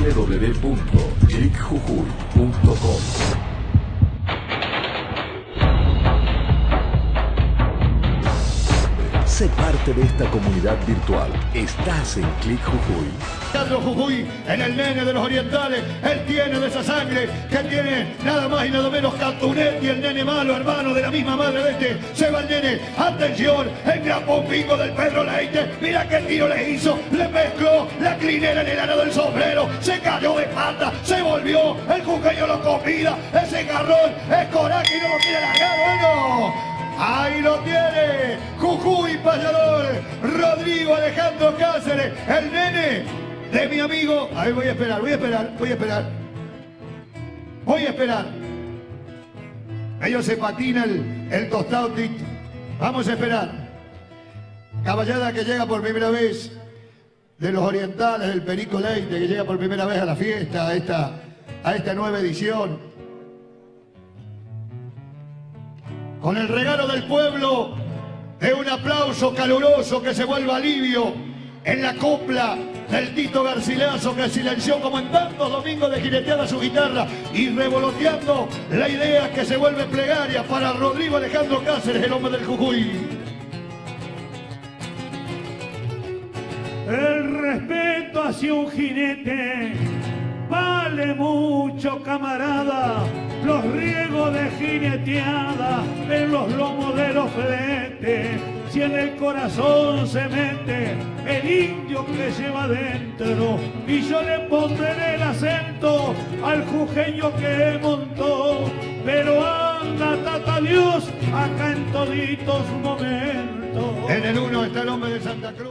www.clickjujuy.com. Sé parte de esta comunidad virtual. Estás en Click Jujuy. Carlos Jujuy, en el nene de los orientales, él tiene de esa sangre que tiene nada más y nada menos Catunet y el nene malo, hermano de la misma madre de este. Se va el nene, atención, el gran pompingo del Pedro Leite, mira qué tiro le hizo, la clinera en el ano del sombrero, se cayó de pata, se volvió, el jujeño lo comida, ese garrón es coraje y no lo quiere largar, bueno. Ahí lo tiene, Jujuy Payador, Rodrigo Alejandro Cáceres, el nene de mi amigo. Ahí voy a esperar, voy a esperar, voy a esperar. Voy a esperar. Ellos se patina el, el tostado. Vamos a esperar. Caballada que llega por primera vez de los orientales, del Perico Leite, que llega por primera vez a la fiesta, a esta, a esta nueva edición. con el regalo del pueblo de un aplauso caluroso que se vuelva alivio en la copla del Tito Garcilaso que silenció como en tantos domingos de jineteada su guitarra y revoloteando la idea que se vuelve plegaria para Rodrigo Alejandro Cáceres, el hombre del Jujuy. Hacia un jinete vale mucho, camarada. Los riegos de jineteada en los lomos de los fletes. Si en el corazón se mete el indio que lleva dentro, y yo le pondré el acento al jujeño que montó. Pero anda, tata Dios, acá en toditos momentos. En el uno está el hombre de Santa Cruz.